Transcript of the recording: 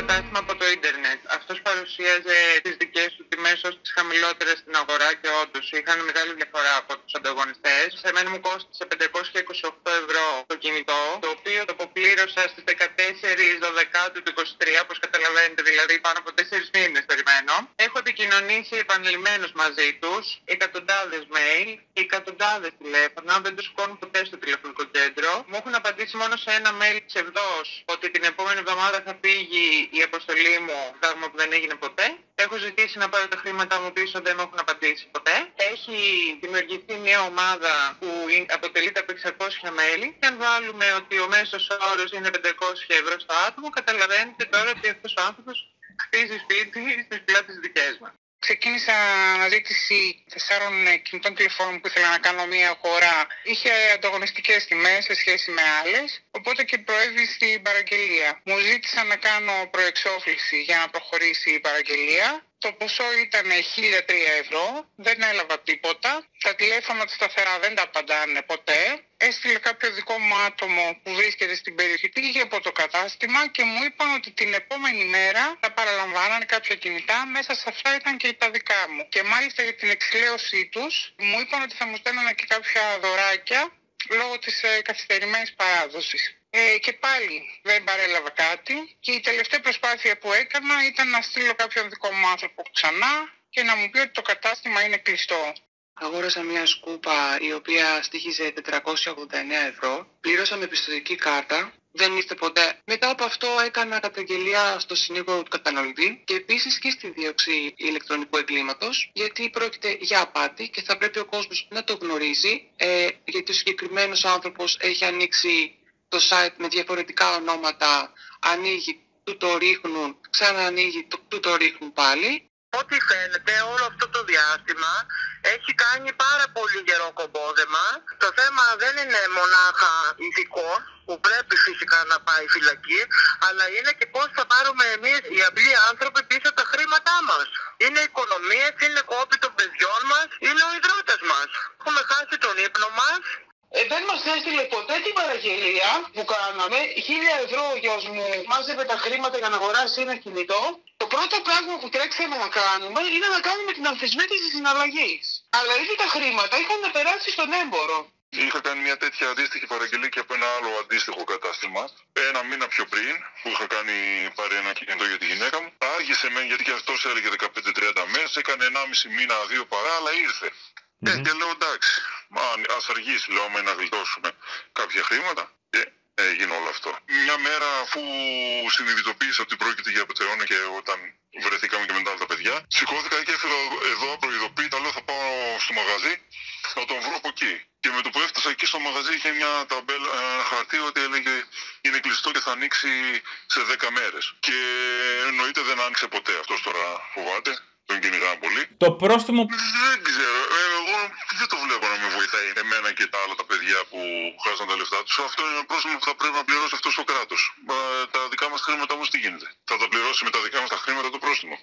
κατάστημα από το ίντερνετ. Αυτός παρουσίαζε τις δικές του τιμές ως τις χαμηλότερες στην αγορά και όντως είχαν μεγάλη διαφορά από τους ανταγωνιστές. Σε μένα μου κόστησε 528 ευρώ το κινητό, το οποίο το αποπλήρωσα στις 14 12 του 23, όπως καταλαβαίνετε, δηλαδή πάνω από 4 μήνες περιμένω. Έχω επικοινωνήσει επανειλημμένω μαζί τους, εκατοντάδες mail, εκατοντάδες τηλέφωνα, δεν τους σηκώνουν ποτέ στο τηλεφωνικό κέντρο. Μου έχουν απαντήσει μόνο σε ένα mail ψευδό ότι την επόμενη εβδομάδα θα φύγει η αποστολή μου, πράγμα που δεν έγινε ποτέ. Έχω ζητήσει να πάρω τα χρήματά μου πίσω, δεν μου έχουν απαντήσει ποτέ. Έχει δημιουργηθεί μια ομάδα που αποτελείται από 600 μέλη και αν βάλουμε ότι ο μέσος όρος είναι 500 ευρώ στο άτομο, καταλαβαίνετε τώρα ότι αυτός ο άνθρωπος χτίζει σπίτι στις πλάτες δικές μας. Ξεκίνησα αναζήτηση τεσσάρων ε, κινητών τηλεφώνων που ήθελα να κάνω μια αγορά. Είχε ανταγωνιστικές τιμές σε σχέση με άλλες, οπότε και προέβη στην παραγγελία. Μου ζήτησαν να κάνω προεξόφληση για να προχωρήσει η παραγγελία. Το ποσό ήταν 1003 ευρώ, δεν έλαβα τίποτα. Τα τηλέφωνα του σταθερά δεν τα απαντάνε ποτέ. Έστειλε κάποιο δικό μου άτομο που βρίσκεται στην περιοχή, πήγε από το κατάστημα και μου είπαν ότι την επόμενη μέρα θα παραλαμβάνανε κάποια κινητά. Μέσα σε αυτά ήταν και τα δικά μου. Και μάλιστα για την εξηλαίωσή τους μου είπαν ότι θα μου στέλνανε και κάποια δωράκια λόγω της ε, καθυστερημένης παράδοσης. Ε, και πάλι δεν παρέλαβα κάτι και η τελευταία προσπάθεια που έκανα ήταν να στείλω κάποιον δικό μου άνθρωπο ξανά και να μου πει ότι το κατάστημα είναι κλειστό. Αγόρασα μια σκούπα η οποία στήχιζε 489 ευρώ. Πλήρωσα με πιστοτική κάρτα. Δεν ήρθε ποτέ. Μετά από αυτό έκανα καταγγελία στο συνήγορο του καταναλωτή και επίσης και στη δίωξη ηλεκτρονικού εγκλήματος γιατί πρόκειται για απάτη και θα πρέπει ο κόσμος να το γνωρίζει ε, γιατί ο συγκεκριμένος άνθρωπος έχει ανοίξει το site με διαφορετικά ονόματα ανοίγει, του το ρίχνουν, ξαναανοίγει, του, του το ρίχνουν πάλι. Ό,τι φαίνεται όλο αυτό το διάστημα έχει κάνει πάρα πολύ γερό κομπόδεμα. Το θέμα δεν είναι μονάχα ηθικό, που πρέπει φυσικά να πάει φυλακή, αλλά είναι και πώς θα πάρουμε εμείς οι απλοί άνθρωποι πίσω τα χρήματά μας. Είναι οικονομίες, είναι κόπη των παιδιών μας, είναι ο υδρότας μας. Έχουμε χάσει τον ύπνο μας, ε, δεν μας έστειλε ποτέ την παραγγελία που κάναμε. Χίλια ευρώ ο γιος μου μάζευε τα χρήματα για να αγοράσει ένα κινητό. Το πρώτο πράγμα που τρέξαμε να κάνουμε είναι να κάνουμε την αμφισβήτηση της συναλλαγής. Αλλά ήδη τα χρήματα είχαν περάσει στον έμπορο. Είχα κάνει μια τέτοια αντίστοιχη παραγγελία και από ένα άλλο αντίστοιχο κατάστημα. Ένα μήνα πιο πριν, που είχα κάνει πάρει ένα κινητό για τη γυναίκα μου. Άργησε με γιατί και αυτός έλεγε 15-30 μέρες. Έκανε 1,5 μήνα, δύο παρά, αλλά ήρθε. Mm-hmm. Ε, και λέω εντάξει, ας αργήσει λέω με να γλιτώσουμε κάποια χρήματα. Και έγινε όλο αυτό. Μια μέρα αφού συνειδητοποίησα ότι πρόκειται για πετρεώνε και όταν βρεθήκαμε και με τα άλλα παιδιά, σηκώθηκα και έφυγα εδώ προειδοποίητα, λέω θα πάω στο μαγαζί να τον βρω από εκεί. Και με το που έφτασα εκεί στο μαγαζί είχε μια ταμπέλα, ένα χαρτί ότι έλεγε είναι κλειστό και θα ανοίξει σε 10 μέρες. Και εννοείται δεν άνοιξε ποτέ αυτός τώρα φοβάται τον κυνηγάνε πολύ. Το πρόστιμο. Δεν ξέρω. Ε, εγώ δεν το βλέπω να με βοηθάει εμένα και τα άλλα τα παιδιά που χάσαν τα λεφτά τους. Αυτό είναι ένα πρόστιμο που θα πρέπει να πληρώσει αυτός ο κράτος. Τα δικά μας χρήματα όμως τι γίνεται; Θα τα πληρώσει με τα δικά μας τα χρήματα το πρόστιμο.